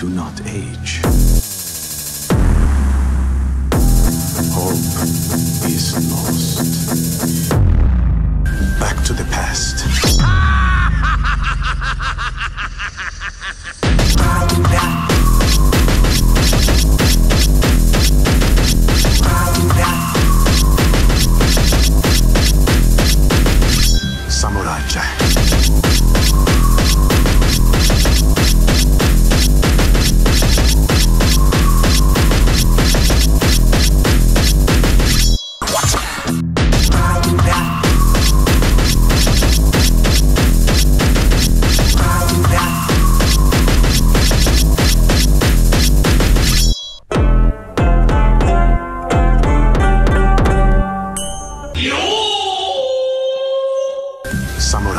Do not age. Hope is lost. Back to the past.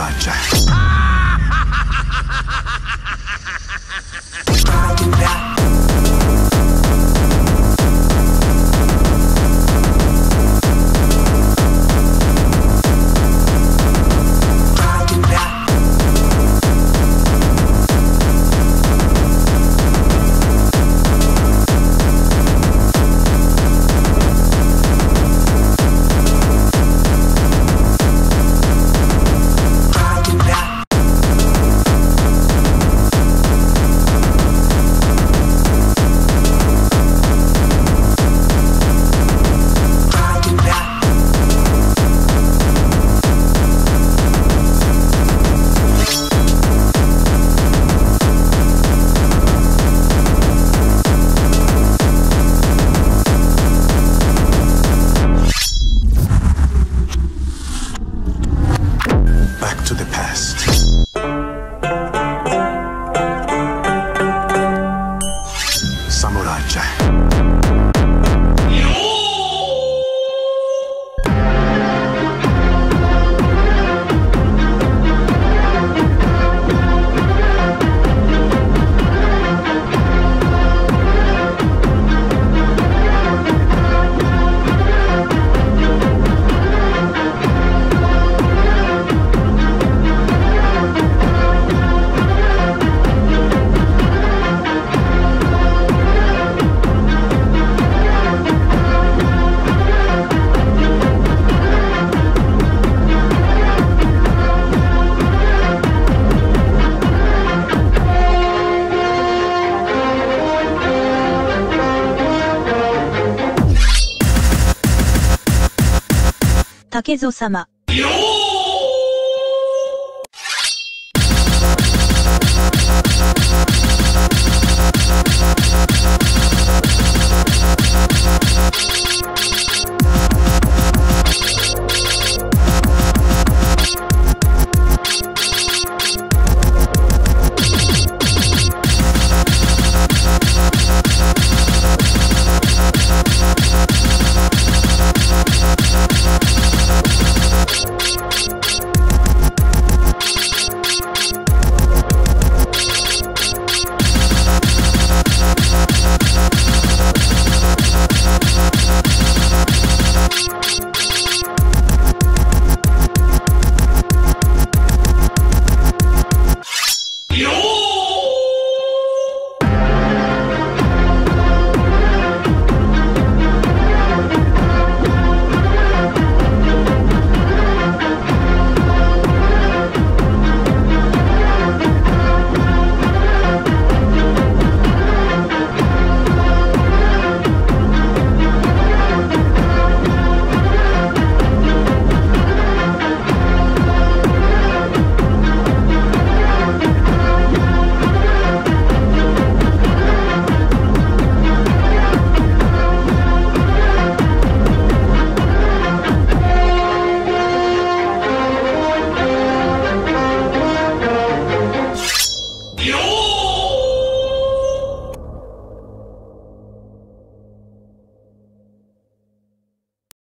Samurai 竹蔵様。